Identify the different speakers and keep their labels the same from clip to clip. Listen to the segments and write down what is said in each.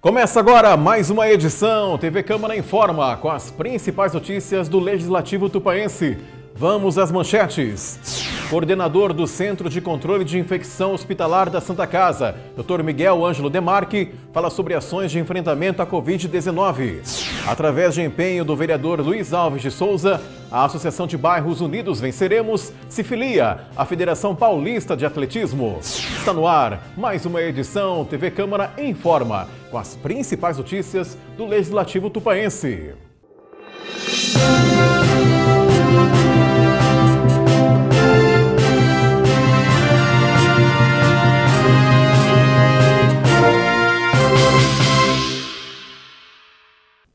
Speaker 1: Começa agora mais uma edição TV Câmara Informa com as principais notícias do Legislativo Tupaense. Vamos às manchetes. Coordenador do Centro de Controle de Infecção Hospitalar da Santa Casa, Dr. Miguel Ângelo Demarque, fala sobre ações de enfrentamento à Covid-19. Através de empenho do vereador Luiz Alves de Souza, a Associação de Bairros Unidos Venceremos se filia à Federação Paulista de Atletismo. Está no ar mais uma edição TV Câmara Informa com as principais notícias do Legislativo Tupaense.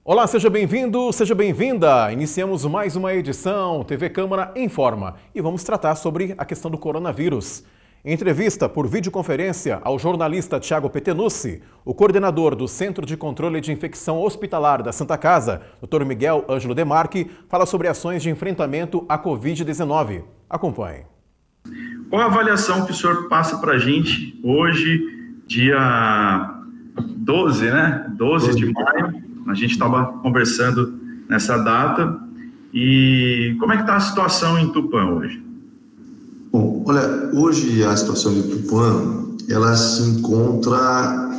Speaker 1: Olá, seja bem-vindo, seja bem-vinda. Iniciamos mais uma edição TV Câmara Informa e vamos tratar sobre a questão do coronavírus. Em entrevista por videoconferência ao jornalista Tiago Petenucci, o coordenador do Centro de Controle de Infecção Hospitalar da Santa Casa, Dr. Miguel Ângelo Demarque, fala sobre ações de enfrentamento à Covid-19. Acompanhe.
Speaker 2: Qual a avaliação que o senhor passa para a gente hoje, dia 12, né? 12 de maio. A gente estava conversando nessa data. E como é que está a situação em Tupã hoje?
Speaker 3: Olha, hoje a situação de Tupã, ela se encontra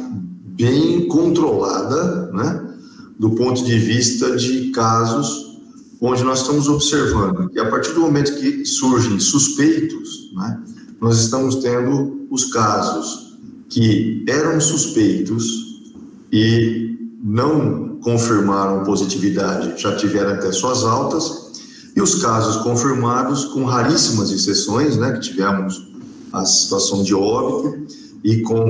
Speaker 3: bem controlada, né, do ponto de vista de casos onde nós estamos observando que a partir do momento que surgem suspeitos, né, nós estamos tendo os casos que eram suspeitos e não confirmaram positividade, já tiveram até suas altas, e os casos confirmados, com raríssimas exceções, né, que tivemos a situação de óbito e com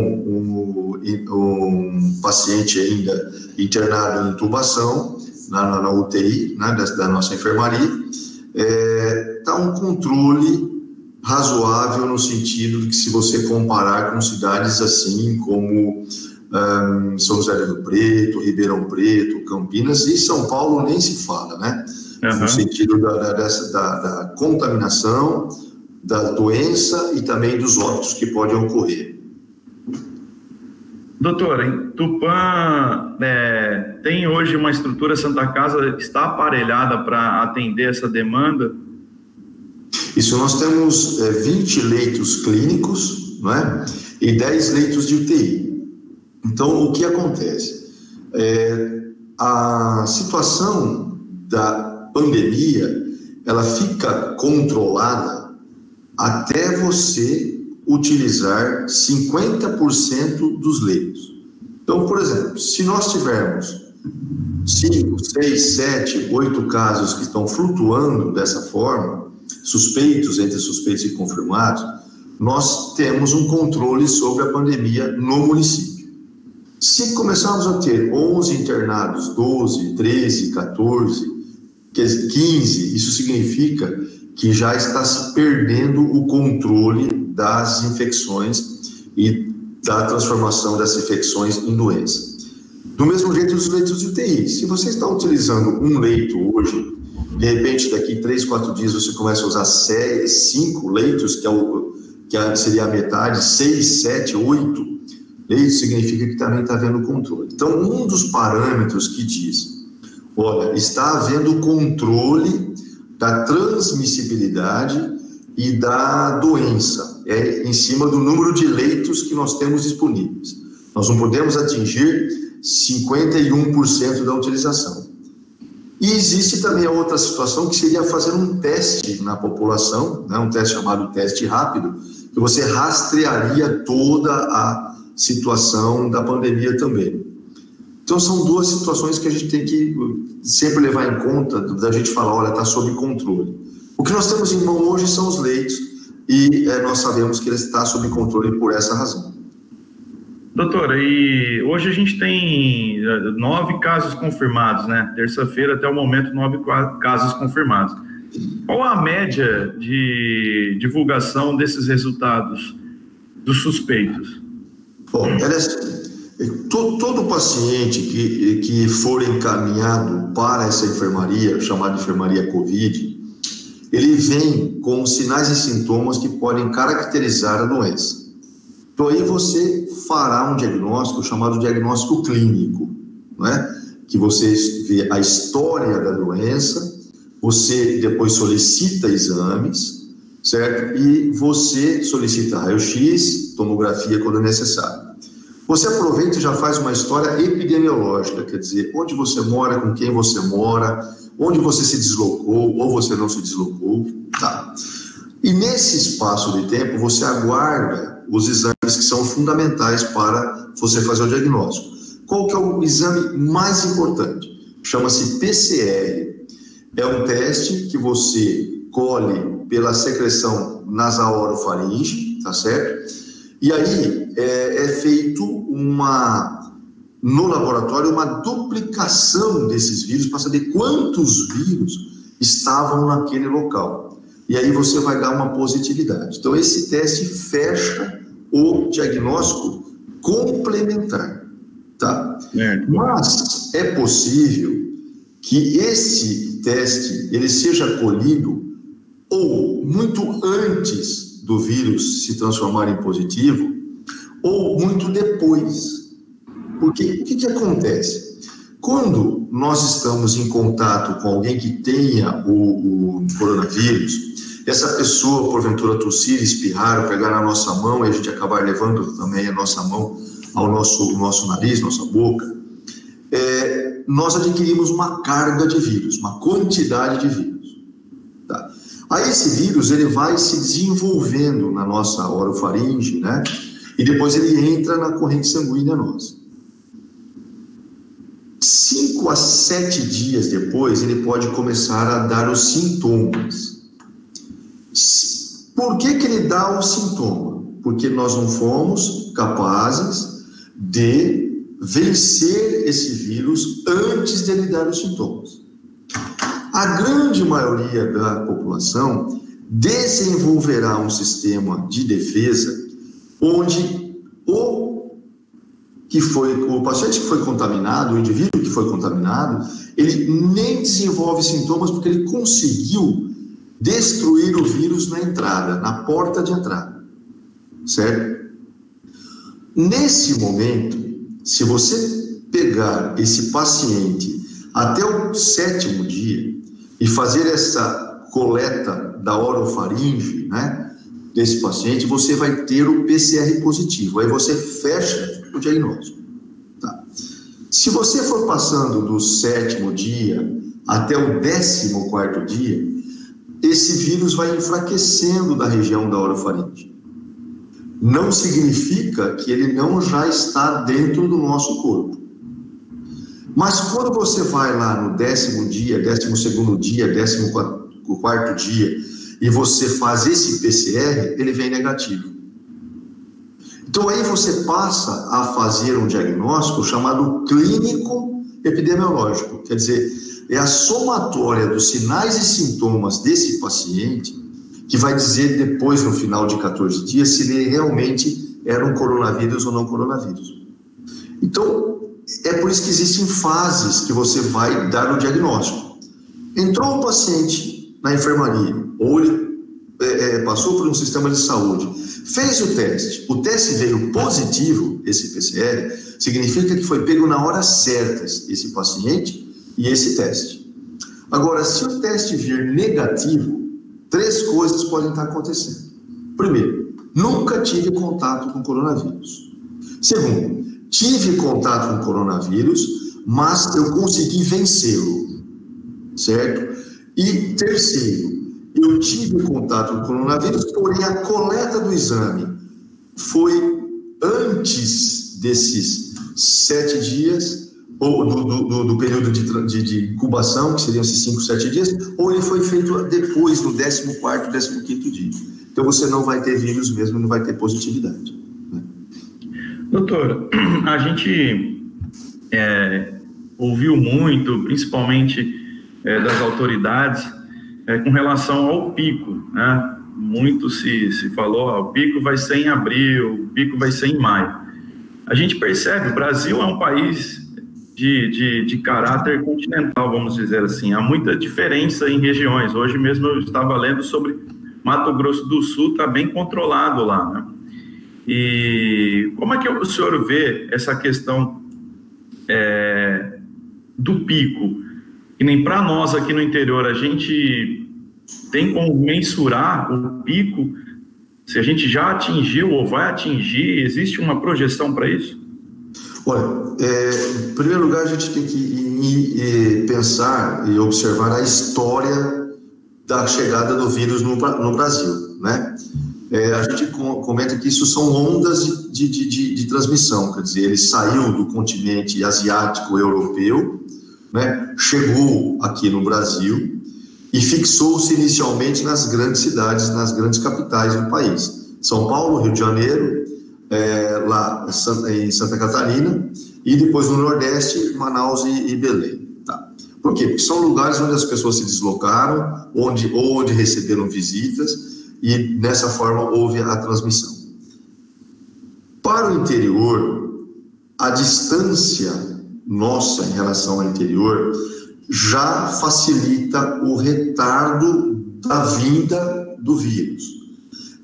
Speaker 3: um paciente ainda internado em intubação na, na UTI né, da, da, nossa enfermaria, está é, tá um controle razoável no sentido de que se você comparar com cidades assim como um, São José do Preto, Ribeirão Preto, Campinas e São Paulo nem se fala, né? Uhum. no sentido da, da, dessa, da, da contaminação, da doença e também dos óbitos que podem ocorrer.
Speaker 2: Doutor, em Tupã é, tem hoje uma estrutura Santa Casa está aparelhada para atender essa demanda?
Speaker 3: Isso, nós temos é, 20 leitos clínicos né, e 10 leitos de UTI. Então, o que acontece? É, a situação da pandemia, ela fica controlada até você utilizar 50% dos leitos. Então, por exemplo, se nós tivermos 5, 6, 7, 8 casos que estão flutuando dessa forma, suspeitos entre suspeitos e confirmados, nós temos um controle sobre a pandemia no município. Se começarmos a ter 11 internados, 12, 13, 14, 15, isso significa que já está se perdendo o controle das infecções e da transformação dessas infecções em doença. Do mesmo jeito, os leitos de UTI. Se você está utilizando um leito hoje, de repente, daqui três, quatro dias, você começa a usar seis, cinco leitos, que, é o, que seria a metade, seis, sete, oito leitos, significa que também está havendo controle. Então, um dos parâmetros que diz Olha, está havendo controle da transmissibilidade e da doença, é em cima do número de leitos que nós temos disponíveis. Nós não podemos atingir 51% da utilização. E existe também a outra situação que seria fazer um teste na população, né, um teste chamado teste rápido, que você rastrearia toda a situação da pandemia também. Então, são duas situações que a gente tem que sempre levar em conta, da gente falar, olha, está sob controle. O que nós temos em mão hoje são os leitos, e é, nós sabemos que ele está sob controle por essa razão.
Speaker 2: Doutora, e hoje a gente tem eh, nove casos confirmados, né? Terça-feira, até o momento, nove casos confirmados. Qual a média de divulgação desses resultados dos suspeitos?
Speaker 3: Bom, ela é Todo, todo paciente que, que for encaminhado para essa enfermaria, chamada enfermaria COVID, ele vem com sinais e sintomas que podem caracterizar a doença. Então aí você fará um diagnóstico chamado diagnóstico clínico, não é? Que você vê a história da doença, você depois solicita exames, certo? E você solicita raio-x, tomografia quando necessário. Você aproveita e já faz uma história epidemiológica, quer dizer, onde você mora, com quem você mora, onde você se deslocou ou você não se deslocou, tá? E nesse espaço de tempo você aguarda os exames que são fundamentais para você fazer o diagnóstico. Qual que é o exame mais importante? Chama-se PCR. É um teste que você colhe pela secreção nasal orofaringe, tá certo? E aí é, é feito uma no laboratório uma duplicação desses vírus para saber quantos vírus estavam naquele local. E aí você vai dar uma positividade. Então esse teste fecha o diagnóstico complementar, tá? É. Mas é possível que esse teste ele seja colhido ou muito antes do vírus se transformar em positivo ou muito depois. Porque o que, que acontece? Quando nós estamos em contato com alguém que tenha o, o coronavírus, essa pessoa, porventura, tossir, espirrar, pegar na nossa mão e a gente acabar levando também a nossa mão ao nosso, nosso nariz, nossa boca, é, nós adquirimos uma carga de vírus, uma quantidade de vírus. Tá? Aí esse vírus ele vai se desenvolvendo na nossa orofaringe, né? E depois ele entra na corrente sanguínea nossa. Cinco a sete dias depois, ele pode começar a dar os sintomas. Por que, que ele dá o sintoma? Porque nós não fomos capazes de vencer esse vírus antes dele dar os sintomas. A grande maioria da população desenvolverá um sistema de defesa onde o que foi o paciente que foi contaminado, o indivíduo que foi contaminado, ele nem desenvolve sintomas porque ele conseguiu destruir o vírus na entrada, na porta de entrada. Certo? Nesse momento, se você pegar esse paciente até o sétimo dia e fazer essa coleta da orofaringe, né? Desse paciente, você vai ter o PCR positivo. Aí você fecha o diagnóstico. Tá? Se você for passando do sétimo dia até o décimo quarto dia, esse vírus vai enfraquecendo da região da orofaringe. Não significa que ele não já está dentro do nosso corpo. Mas quando você vai lá no décimo dia, décimo segundo dia, décimo quarto dia, e você faz esse PCR, ele vem negativo. Então aí você passa a fazer um diagnóstico chamado clínico epidemiológico, quer dizer, é a somatória dos sinais e sintomas desse paciente que vai dizer depois, no final de 14 dias, se ele realmente era um coronavírus ou não coronavírus. Então, é por isso que existem fases que você vai dar o diagnóstico. Entrou um paciente na enfermaria, ou ele é, é, passou por um sistema de saúde, fez o teste, o teste veio positivo, esse PCR, significa que foi pego na hora certa esse paciente e esse teste. Agora, se o teste vir negativo, três coisas podem estar acontecendo. Primeiro, nunca tive contato com coronavírus. Segundo, tive contato com coronavírus, mas eu consegui vencê-lo, certo? E terceiro, eu tive contato com o coronavírus, porém a coleta do exame foi antes desses sete dias, ou do, do, do período de, de, de, incubação, que seriam esses cinco, sete dias, ou ele foi feito depois, no 14 15 dia. Então você não vai ter vírus mesmo, não vai ter positividade. Né?
Speaker 2: Doutor, a gente é, ouviu muito, principalmente é, das autoridades, é, com relação ao pico, né? Muito se, se falou, ó, o pico vai ser em abril, o pico vai ser em maio. A gente percebe, o Brasil é um país de, de, de caráter continental, vamos dizer assim. Há muita diferença em regiões. Hoje mesmo eu estava lendo sobre Mato Grosso do Sul, está bem controlado lá, né? E como é que o senhor vê essa questão é, do pico? E nem para nós aqui no interior, a gente tem como mensurar o pico, se a gente já atingiu ou vai atingir, existe uma projeção para isso?
Speaker 3: Olha, é, em primeiro lugar, a gente tem que pensar e observar a história da chegada do vírus no, no Brasil, né? É, a gente comenta que isso são ondas de, de, de, de, transmissão, quer dizer, ele saiu do continente asiático europeu, né, chegou aqui no Brasil e fixou-se inicialmente nas grandes cidades, nas grandes capitais do país. São Paulo, Rio de Janeiro, é, lá em Santa Catarina, e depois no Nordeste, Manaus e, e Belém. Tá. Por quê? Porque são lugares onde as pessoas se deslocaram, onde, ou onde receberam visitas, e dessa forma houve a transmissão. Para o interior, a distância nossa em relação ao interior já facilita o retardo da vinda do vírus.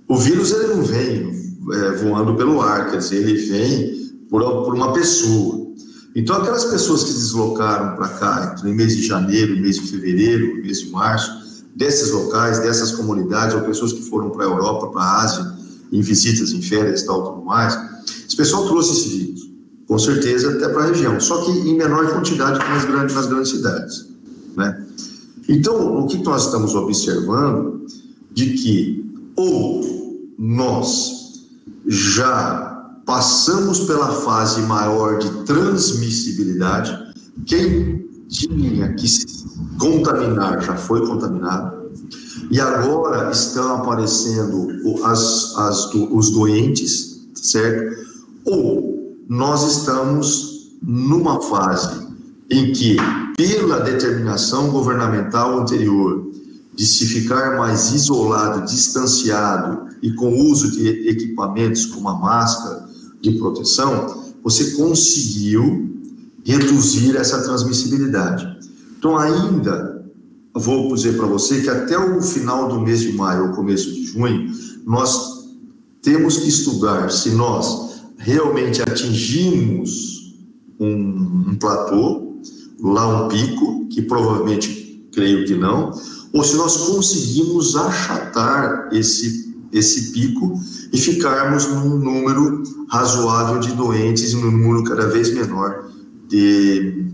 Speaker 3: O vírus ele não vem é, voando pelo ar, quer dizer, ele vem por, por uma pessoa. Então, aquelas pessoas que se deslocaram para cá entre o mês de janeiro, mês de fevereiro, mês de março, desses locais, dessas comunidades, ou pessoas que foram para a Europa, para a Ásia, em visitas, em férias e tal, tudo mais, esse pessoal trouxe esse vírus, com certeza até para a região, só que em menor quantidade que nas grandes, nas grandes cidades, né? Então, o que nós estamos observando de que ou nós já passamos pela fase maior de transmissibilidade, quem tinha que se contaminar já foi contaminado, e agora estão aparecendo as, as, os doentes, certo? Ou nós estamos numa fase em que, pela determinação governamental anterior de se ficar mais isolado, distanciado e com uso de equipamentos como a máscara de proteção, você conseguiu reduzir essa transmissibilidade. Então, ainda vou dizer para você que até o final do mês de maio ou começo de junho, nós temos que estudar se nós realmente atingimos um, um platô, lá um pico, que provavelmente creio que não, ou se nós conseguimos achatar esse, esse pico e ficarmos num número razoável de doentes, num número cada vez menor de,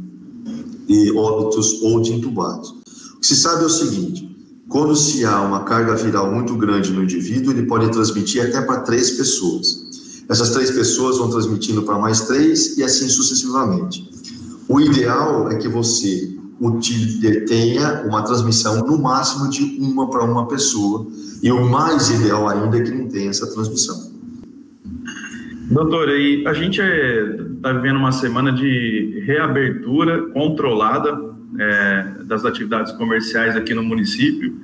Speaker 3: de óbitos ou de intubados. O que se sabe é o seguinte: quando se há uma carga viral muito grande no indivíduo, ele pode transmitir até para três pessoas. Essas três pessoas vão transmitindo para mais três e assim sucessivamente. O ideal é que você tenha uma transmissão no máximo de uma para uma pessoa, e o mais ideal ainda é que não tenha essa transmissão.
Speaker 2: Doutor, a gente está é, vivendo uma semana de reabertura controlada é, das atividades comerciais aqui no município.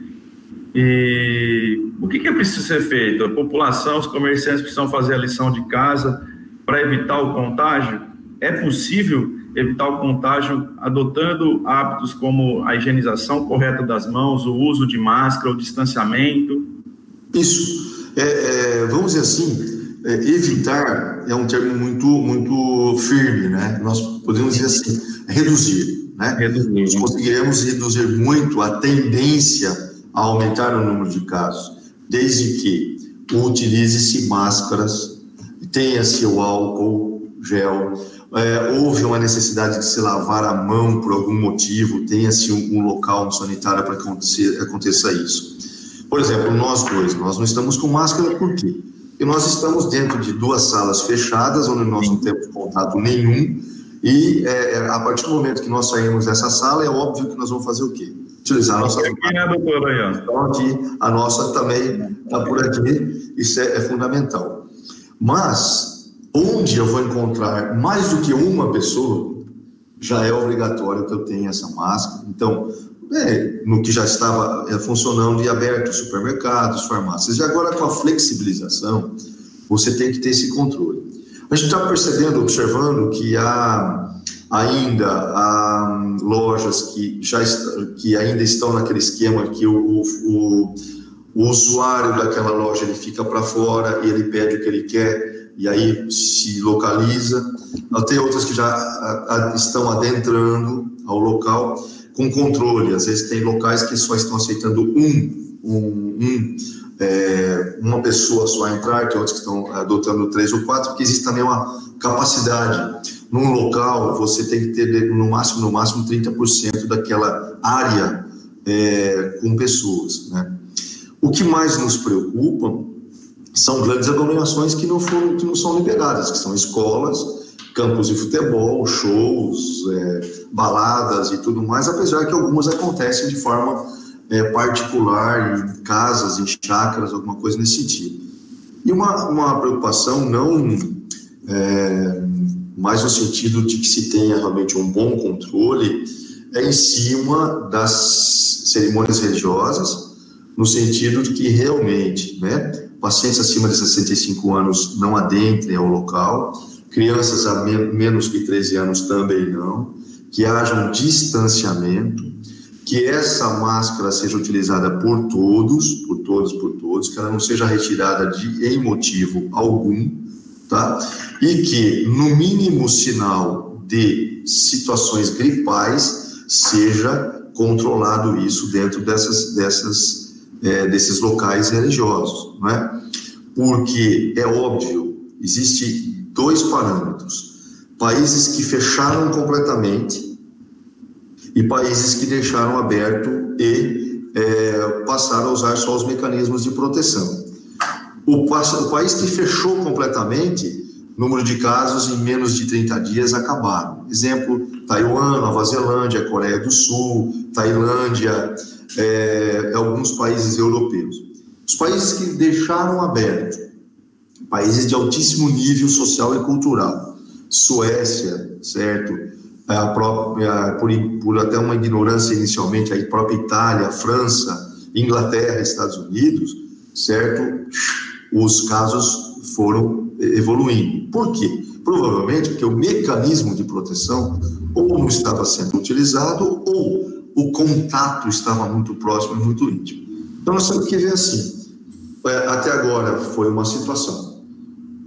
Speaker 2: E o que, que é preciso ser feito? A população, os comerciantes precisam fazer a lição de casa para evitar o contágio? É possível evitar o contágio adotando hábitos como a higienização correta das mãos, o uso de máscara, o distanciamento?
Speaker 3: Isso. É, é, vamos dizer assim, é, evitar é um termo muito, muito firme, né? Nós podemos dizer assim, reduzir, né? Reduzir. Nós conseguiremos reduzir muito a tendência a aumentar o número de casos, desde que utilize-se máscaras, tenha-se o álcool gel, é, houve uma necessidade de se lavar a mão por algum motivo, tenha-se um, um, local sanitário para que aconteça, isso. Por exemplo, nós dois, nós não estamos com máscara por quê? E nós estamos dentro de duas salas fechadas, onde nós não temos contato nenhum, e é, é, a partir do momento que nós saímos dessa sala, é óbvio que nós vamos fazer o quê? Utilizar a nossa. Aqui, né, doutora Então, aqui, a nossa também está por aqui, isso é, é fundamental. Mas, onde eu vou encontrar mais do que uma pessoa, já é obrigatório que eu tenha essa máscara. Então, é, no que já estava é, funcionando e aberto, supermercados, farmácias. E agora, com a flexibilização, você tem que ter esse controle. A gente está percebendo, observando que há ainda há lojas que já que ainda estão naquele esquema que o, o, o usuário daquela loja ele fica para fora e ele pede o que ele quer e aí se localiza. Tem outras que já estão adentrando ao local com controle. Às vezes tem locais que só estão aceitando um, um, um é, uma pessoa só a entrar, tem outros que estão adotando três ou quatro, porque existe também uma capacidade. Num local, você tem que ter no máximo, no máximo 30% daquela área é, com pessoas. Né? O que mais nos preocupa são grandes aglomerações que não, foram, que não são liberadas, que são escolas, campos de futebol, shows, é, baladas e tudo mais, apesar que algumas acontecem de forma é, particular, em casas, em chácaras, alguma coisa nesse sentido. E uma, uma preocupação não é, mais no sentido de que se tenha realmente um bom controle, é em cima das cerimônias religiosas, no sentido de que realmente, né, pacientes acima de 65 anos não adentrem ao local, crianças a menos que 13 anos também não, que haja um distanciamento, que essa máscara seja utilizada por todos, por todos, por todos, que ela não seja retirada de em motivo algum, tá? E que no mínimo sinal de situações gripais seja controlado isso dentro dessas, dessas, é, desses locais religiosos, é? Porque é óbvio, existe dois parâmetros: países que fecharam completamente e países que deixaram aberto e é, passaram a usar só os mecanismos de proteção. O, o país que fechou completamente, número de casos em menos de 30 dias acabaram. Exemplo, Taiwan, Nova Zelândia, Coreia do Sul, Tailândia, é, alguns países europeus. Os países que deixaram aberto, países de altíssimo nível social e cultural, Suécia, certo? a própria, por, por até uma ignorância inicialmente, a própria Itália, França, Inglaterra, Estados Unidos, certo? Os casos foram evoluindo. Por quê? Provavelmente porque o mecanismo de proteção ou não estava sendo utilizado ou o contato estava muito próximo e muito íntimo. Então nós temos que ver assim. É, até agora foi uma situação,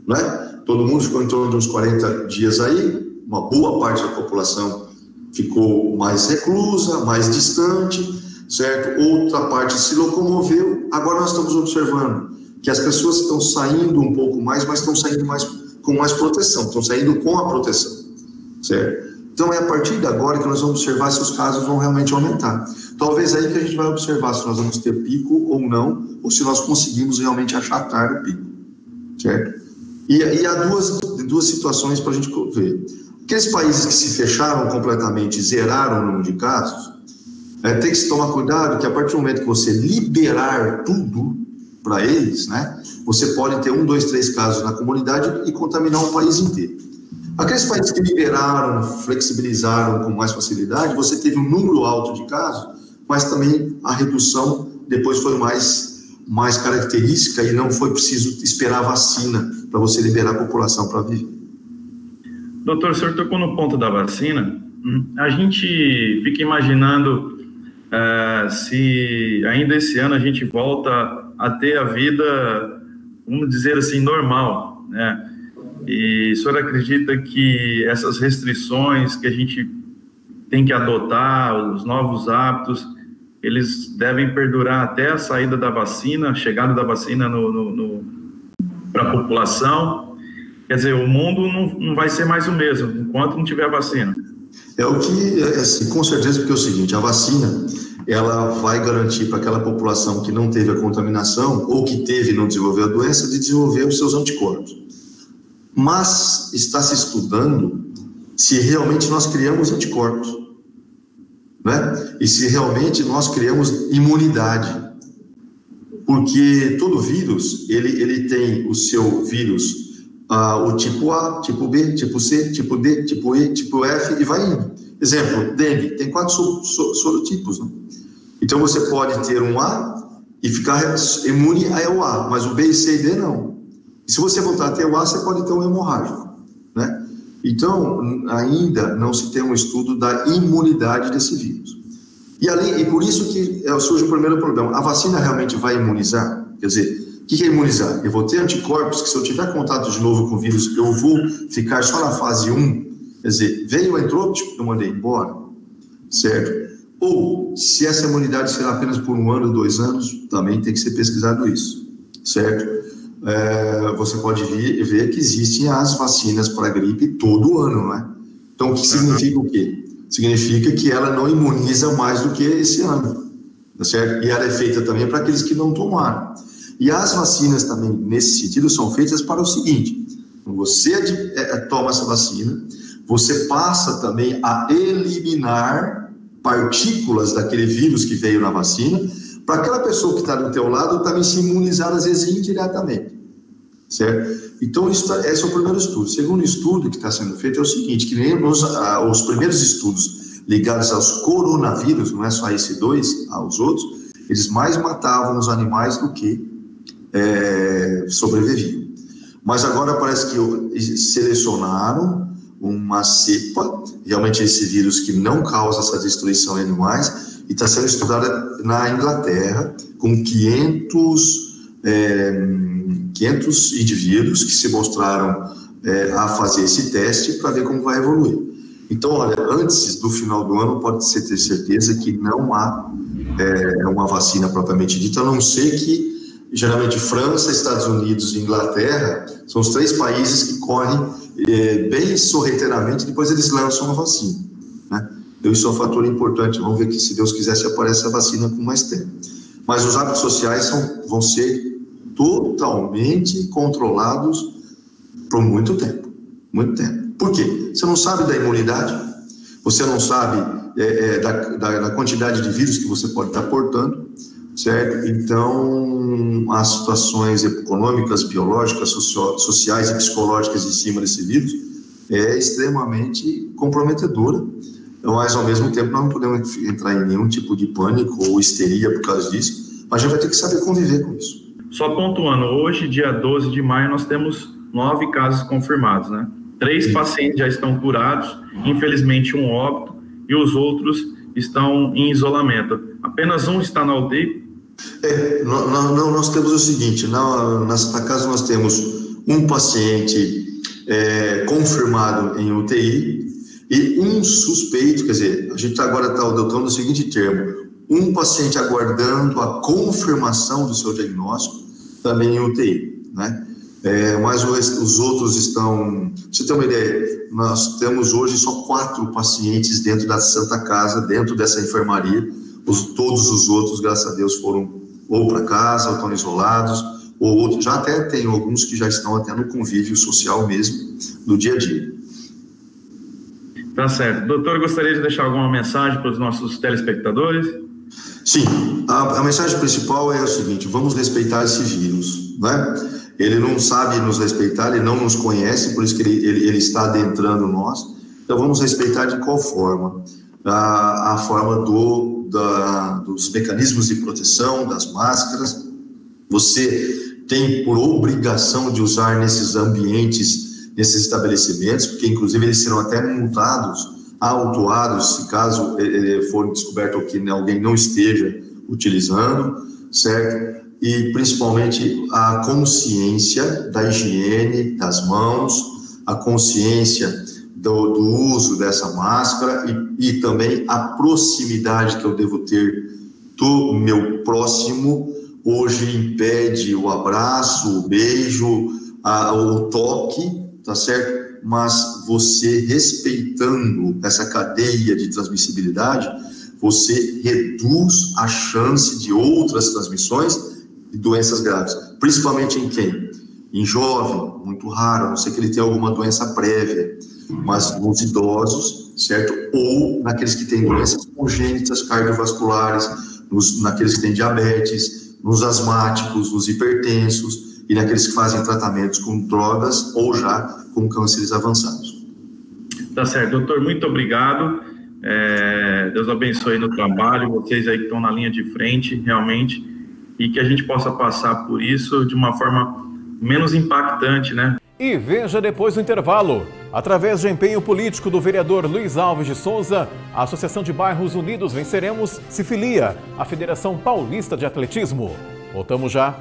Speaker 3: né? Todo mundo ficou em torno de uns 40 dias aí, uma boa parte da população ficou mais reclusa, mais distante, certo? Outra parte se locomoveu. Agora nós estamos observando que as pessoas estão saindo um pouco mais, mas estão saindo mais com mais proteção, estão saindo com a proteção, certo? Então é a partir de agora que nós vamos observar se os casos vão realmente aumentar. Talvez aí que a gente vai observar se nós vamos ter pico ou não, ou se nós conseguimos realmente achatar o pico, certo? E, e há duas, duas situações para a gente ver. Aqueles países que se fecharam completamente, zeraram o número de casos, é, tem que se tomar cuidado que a partir do momento que você liberar tudo para eles, né, você pode ter um, dois, três casos na comunidade e contaminar o país inteiro. Aqueles países que liberaram, flexibilizaram com mais facilidade, você teve um número alto de casos, mas também a redução depois foi mais, mais característica e não foi preciso esperar a vacina para você liberar a população para viver.
Speaker 2: Doutor, o senhor tocou no ponto da vacina. A gente fica imaginando uh, se ainda esse ano a gente volta a ter a vida, vamos dizer assim, normal, né? E o senhor acredita que essas restrições que a gente tem que adotar, os novos hábitos, eles devem perdurar até a saída da vacina, a chegada da vacina no, no, no para a população? Quer dizer, o mundo não, não vai ser mais o mesmo enquanto não tiver vacina.
Speaker 3: É o que, assim, com certeza, porque é o seguinte: a vacina ela vai garantir para aquela população que não teve a contaminação ou que teve e não desenvolveu a doença de desenvolver os seus anticorpos. Mas está se estudando se realmente nós criamos anticorpos, né? E se realmente nós criamos imunidade, porque todo vírus ele ele tem o seu vírus ah, o tipo A, tipo B, tipo C, tipo D, tipo E, tipo F e vai indo. Exemplo, dengue, tem quatro sorotipos. Né? Então você pode ter um A e ficar imune ao A, mas o B, C e D não. E se você voltar a ter o A, você pode ter um hemorrágico. Né? Então, ainda não se tem um estudo da imunidade desse vírus. E, ali, e por isso que é, surge o primeiro problema. A vacina realmente vai imunizar? Quer dizer, o que é imunizar? Eu vou ter anticorpos que, se eu tiver contato de novo com o vírus, eu vou ficar só na fase 1. Quer dizer, veio, entrou, tipo, eu mandei embora. Certo? Ou, se essa imunidade será apenas por um ano, dois anos, também tem que ser pesquisado isso. Certo? É, você pode ver, ver que existem as vacinas para gripe todo ano, não é? Então, o que significa o quê? Significa que ela não imuniza mais do que esse ano, tá certo? E ela é feita também para aqueles que não tomaram. E as vacinas também, nesse sentido, são feitas para o seguinte: você é, é, toma essa vacina, você passa também a eliminar partículas daquele vírus que veio na vacina, para aquela pessoa que está do teu lado também se imunizar, às vezes, indiretamente. Certo? Então, isso tá, esse é o primeiro estudo. O segundo estudo que está sendo feito é o seguinte, que nem os, ah, os primeiros estudos ligados aos coronavírus, não é só esse dois, aos outros, eles mais matavam os animais do que é, sobreviviam. Mas agora parece que selecionaram uma cepa, realmente esse vírus que não causa essa destruição em animais, e está sendo estudada na Inglaterra com 500, é, 500 indivíduos que se mostraram é, a fazer esse teste para ver como vai evoluir. Então, olha, antes do final do ano, pode-se ter certeza que não há é, uma vacina propriamente dita, a não ser que, geralmente, França, Estados Unidos e Inglaterra são os três países que correm é, bem sorrateiramente, depois eles lançam a vacina. Né? Então, isso é um fator importante. Vamos ver que, se Deus quiser, se aparece a vacina com mais tempo. Mas os hábitos sociais são, vão ser totalmente controlados por muito tempo. Muito tempo. Por quê? Você não sabe da imunidade, você não sabe é, é, da, da, da, quantidade de vírus que você pode estar portando, certo? Então, as situações econômicas, biológicas, sociais e psicológicas em cima desse vírus é extremamente comprometedora, mas ao mesmo tempo não podemos entrar em nenhum tipo de pânico ou histeria por causa disso, mas a gente vai ter que saber conviver com isso.
Speaker 2: Só pontuando, hoje, dia 12 de maio, nós temos nove casos confirmados, né? Três Sim. pacientes já estão curados, infelizmente um óbito, e os outros estão em isolamento. Apenas um está na UTI?
Speaker 3: É, nós, temos o seguinte, na, na Santa Casa nós temos um paciente é, confirmado em UTI e um suspeito, quer dizer, a gente agora está adotando o seguinte termo, um paciente aguardando a confirmação do seu diagnóstico, também em UTI, né? É, mas os outros estão. Você ter uma ideia, nós temos hoje só quatro pacientes dentro da Santa Casa, dentro dessa enfermaria. Os, todos os outros, graças a Deus, foram ou para casa, ou estão isolados, ou outros. Já até tem alguns que já estão até no convívio social mesmo, no dia a dia.
Speaker 2: Tá certo. Doutor, gostaria de deixar alguma mensagem para os nossos telespectadores?
Speaker 3: Sim, a, a mensagem principal é o seguinte: vamos respeitar esse vírus, né? Ele não sabe nos respeitar, ele não nos conhece, por isso que ele, ele, ele está adentrando nós. Então vamos respeitar de qual forma? A, a forma do, da, dos mecanismos de proteção, das máscaras. Você tem por obrigação de usar nesses ambientes, nesses estabelecimentos, porque inclusive eles serão até multados, autuados, se caso eh, eh, for descoberto que alguém não esteja utilizando, certo? e principalmente a consciência da higiene das mãos, a consciência do, do uso dessa máscara e, e, também a proximidade que eu devo ter do meu próximo. Hoje impede o abraço, o beijo, a, o toque, tá certo? Mas você respeitando essa cadeia de transmissibilidade, você reduz a chance de outras transmissões de doenças graves, principalmente em quem? Em jovem, muito raro, a não ser que ele tenha alguma doença prévia, mas nos idosos, certo? Ou naqueles que têm doenças congênitas cardiovasculares, nos, naqueles que têm diabetes, nos asmáticos, nos hipertensos e naqueles que fazem tratamentos com drogas ou já com cânceres avançados.
Speaker 2: Tá certo, doutor, muito obrigado. É, Deus abençoe no trabalho, vocês aí que estão na linha de frente, realmente e que a gente possa passar por isso de uma forma menos impactante, né?
Speaker 1: E veja depois do intervalo. Através de empenho político do vereador Luiz Alves de Souza, a Associação de Bairros Unidos Venceremos se filia à Federação Paulista de Atletismo. Voltamos já.